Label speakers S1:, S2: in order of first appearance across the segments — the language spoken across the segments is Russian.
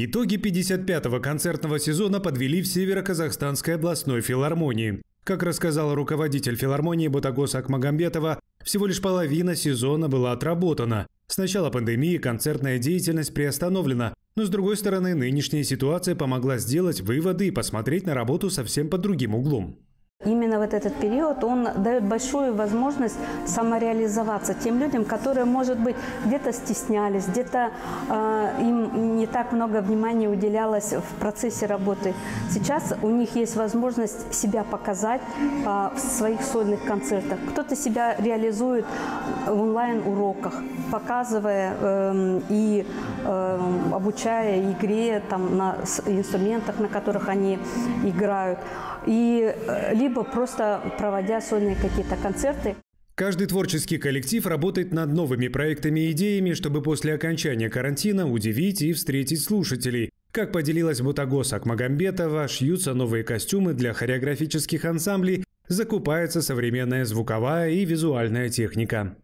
S1: Итоги 55-го концертного сезона подвели в Северо-Казахстанской областной филармонии. Как рассказал руководитель филармонии Бутагос Акмагамбетова, всего лишь половина сезона была отработана. С начала пандемии концертная деятельность приостановлена, но с другой стороны нынешняя ситуация помогла сделать выводы и посмотреть на работу совсем под другим углом.
S2: Именно вот этот период, он дает большую возможность самореализоваться тем людям, которые, может быть, где-то стеснялись, где-то э, им не так много внимания уделялось в процессе работы. Сейчас у них есть возможность себя показать э, в своих сольных концертах. Кто-то себя реализует в онлайн-уроках, показывая э, и э, обучая игре там, на инструментах, на которых они играют и э, либо просто проводя сольные какие-то концерты.
S1: Каждый творческий коллектив работает над новыми проектами и идеями, чтобы после окончания карантина удивить и встретить слушателей. Как поделилась Бутагос Акмагамбетова, шьются новые костюмы для хореографических ансамблей, закупается современная звуковая и визуальная техника.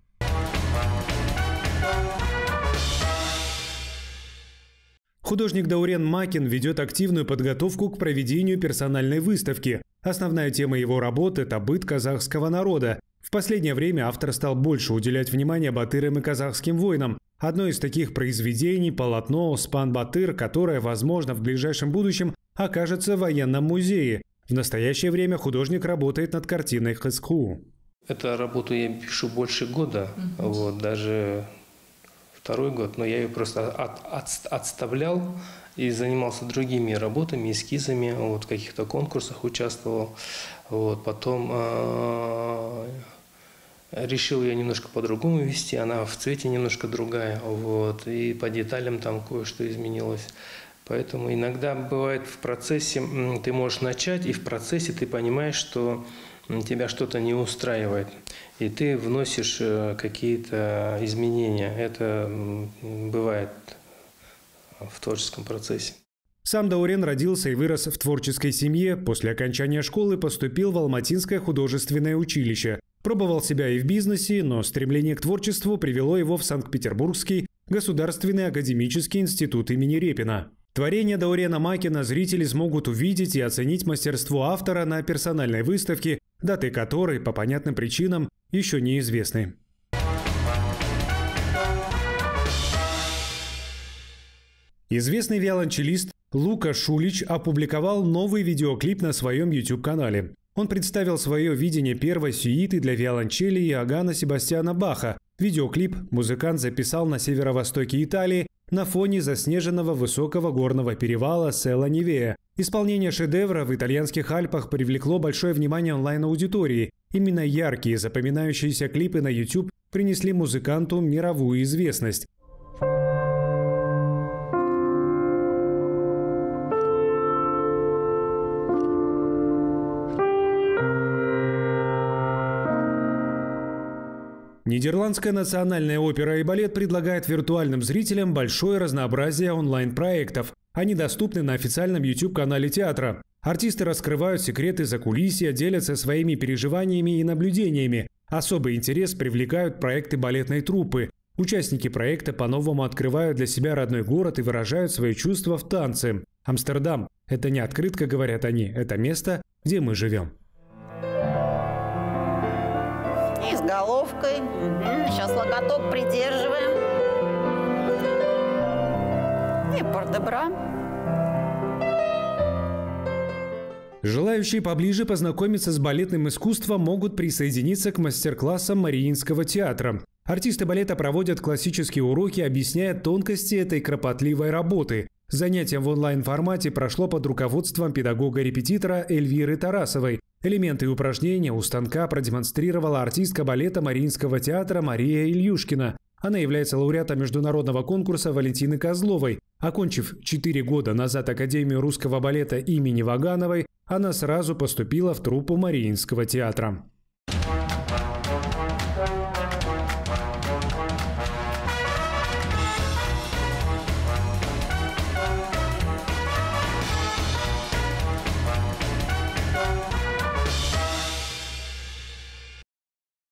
S1: Художник Даурен Макин ведет активную подготовку к проведению персональной выставки. Основная тема его работы – это быт казахского народа. В последнее время автор стал больше уделять внимание батырам и казахским воинам. Одно из таких произведений – полотно «Спан Батыр», которое, возможно, в ближайшем будущем окажется в военном музее. В настоящее время художник работает над картиной Хэску.
S3: Эту работу я пишу больше года. Угу. Вот, даже второй год, но я ее просто от, от, отставлял и занимался другими работами, эскизами, вот в каких-то конкурсах участвовал. Вот, потом э, решил я немножко по-другому вести, она в цвете немножко другая, вот, и по деталям там кое-что изменилось. Поэтому иногда бывает в процессе, ты можешь начать, и в процессе ты понимаешь, что тебя что-то не устраивает, и ты вносишь э, какие-то изменения. Это бывает в творческом процессе.
S1: Сам Даурен родился и вырос в творческой семье. После окончания школы поступил в Алматинское художественное училище. Пробовал себя и в бизнесе, но стремление к творчеству привело его в Санкт-Петербургский государственный академический институт имени Репина. Творение Даурена Макина зрители смогут увидеть и оценить мастерство автора на персональной выставке, даты которой, по понятным причинам, еще неизвестны. Известный виолончелист Лука Шулич опубликовал новый видеоклип на своем YouTube-канале. Он представил свое видение первой сюиты для виолончели Иоганна Себастьяна Баха. Видеоклип музыкант записал на северо-востоке Италии на фоне заснеженного высокого горного перевала Села Невея. Исполнение шедевра в итальянских Альпах привлекло большое внимание онлайн-аудитории. Именно яркие запоминающиеся клипы на YouTube принесли музыканту мировую известность. Нидерландская национальная опера и балет предлагает виртуальным зрителям большое разнообразие онлайн-проектов. Они доступны на официальном YouTube-канале театра. Артисты раскрывают секреты за кулисья, делятся своими переживаниями и наблюдениями. Особый интерес привлекают проекты балетной труппы. Участники проекта по-новому открывают для себя родной город и выражают свои чувства в танце. Амстердам – это не открытка, говорят они, это место, где мы живем.
S4: Головкой. Сейчас локоток придерживаем. И портебра.
S1: Желающие поближе познакомиться с балетным искусством могут присоединиться к мастер-классам Мариинского театра. Артисты балета проводят классические уроки, объясняя тонкости этой кропотливой работы. Занятие в онлайн-формате прошло под руководством педагога-репетитора Эльвиры Тарасовой. Элементы упражнения у станка продемонстрировала артистка балета Мариинского театра Мария Ильюшкина. Она является лауреатом международного конкурса Валентины Козловой. Окончив 4 года назад Академию русского балета имени Вагановой, она сразу поступила в труппу Мариинского театра.